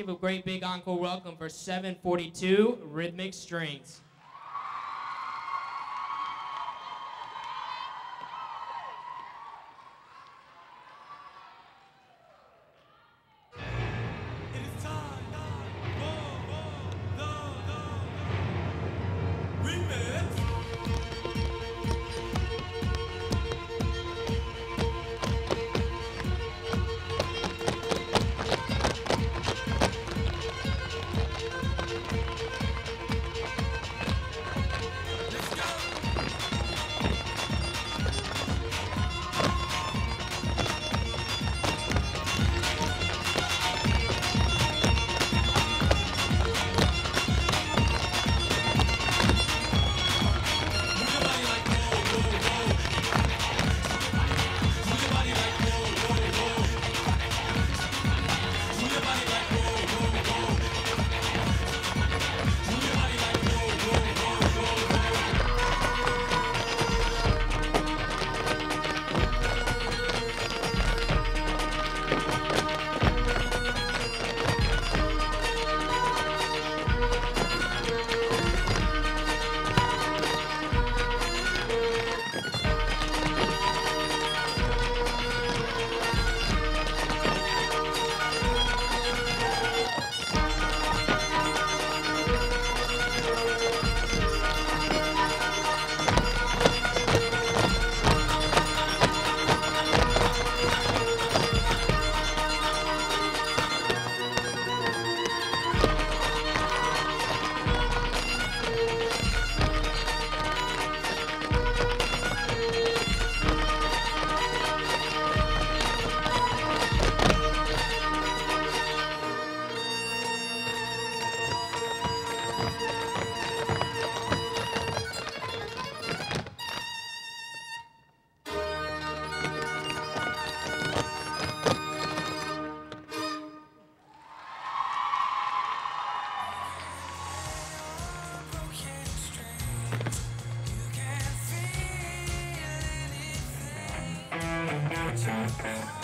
give a great big encore welcome for 742 Rhythmic Strings. Thank